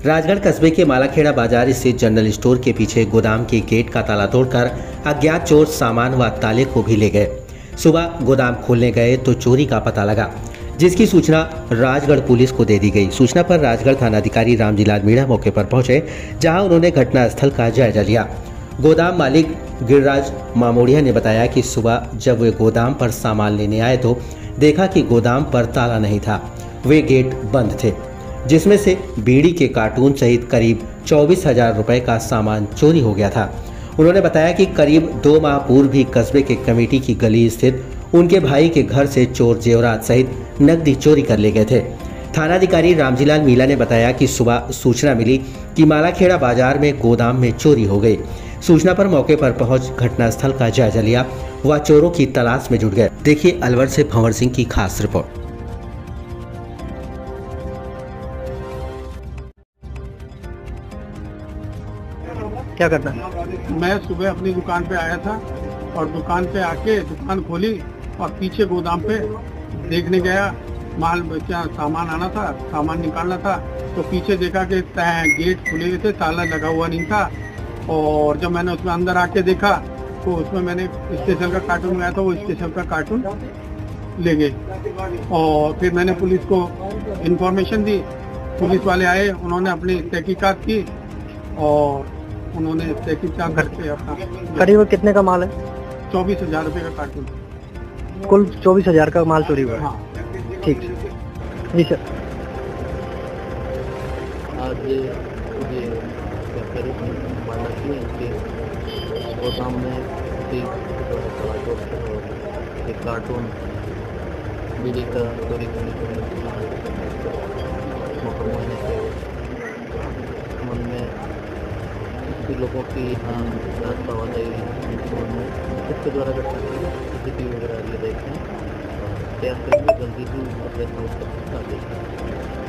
राजगढ़ कस्बे के मालाखेड़ा बाज़ार स्थित जनरल स्टोर के पीछे गोदाम के गेट का ताला तोड़कर अज्ञात चोर सामान व ताले को भी ले गए। सुबह गोदाम खोलने गए तो चोरी का पता लगा, जिसकी सूचना राजगढ़ पुलिस को दे दी गई। सूचना पर राजगढ़ थानाधिकारी रामजीलाल मीणा मौके पर पहुँचे, जहाँ उन्होंने घटनास्थल का जायजा लिया। गोदाम मालिक गिरिराज मामोड़िया ने बताया कि सुबह जब वे गोदाम पर सामान लेने आए तो देखा कि गोदाम पर ताला नहीं था। वे गेट बंद थे। जिसमें से बीड़ी के कार्टून सहित करीब चौबीस हज़ार रुपए का सामान चोरी हो गया था। उन्होंने बताया कि करीब दो माह पूर्व भी कस्बे के कमेटी की गली स्थित उनके भाई के घर से चोर जेवरात सहित नकदी चोरी कर ले गए थे। थानाधिकारी रामजीलाल मीला ने बताया कि सुबह सूचना मिली कि मालाखेड़ा बाज़ार में गोदाम में चोरी हो गई। सूचना पर मौके पर पहुँच घटनास्थल का जायजा लिया। व चोरों की तलाश में जुट गए। देखिए अलवर से भंवर सिंह की खास रिपोर्ट। क्या करना? है मैं सुबह अपनी दुकान पे आया था और दुकान पे आके दुकान खोली और पीछे गोदाम पे देखने गया, माल क्या सामान आना था, सामान निकालना था तो पीछे देखा कि गेट खुले हुए थे, ताला लगा हुआ नहीं था और जब मैंने उसमें अंदर आके देखा तो उसमें मैंने स्टेशन का कार्टून लगाया था, वो स्टेशन का कार्टून ले गए और फिर मैंने पुलिस को इन्फॉर्मेशन दी। पुलिस वाले आए, उन्होंने अपनी तहकीकात की और उन्होंने तहकीकात करके अपना करीब कितने का माल है? चौबीस हज़ार रूपए का कार्टून। कुल चौबीस हज़ार का माल चोरी हुआ है? हाँ। ठीक। जी सर। आज गोदाम में एक कार्टून बीड़ी का चोरी करने के कुछ लोगों की यहाँ रात में इसके द्वारा घटना सी टी वगैरह ये देखें और तैयार करेंगे, जल्दी ही कर देखें।